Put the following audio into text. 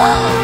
와!